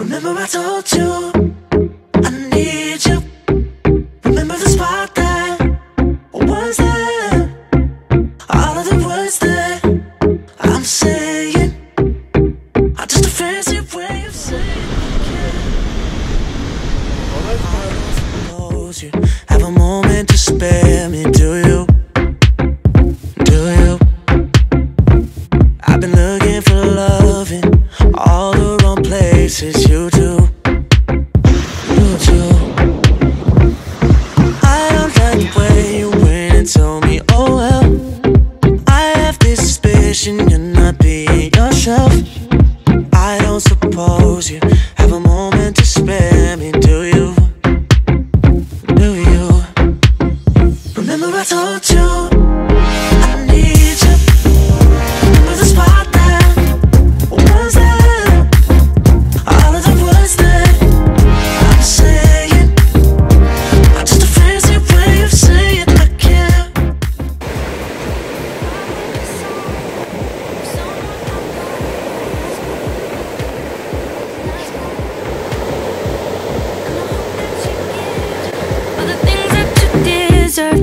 Remember I told you I need you. Remember the spot that was there. All of the words that I'm saying are just a fancy way of saying I have a moment to spare me, do you? You do, you do. I don't way you went and told me, oh well. I have this suspicion you're not being yourself. I don't suppose you have a moment to spare me, do you? Do you? Remember I told you Things that deserve.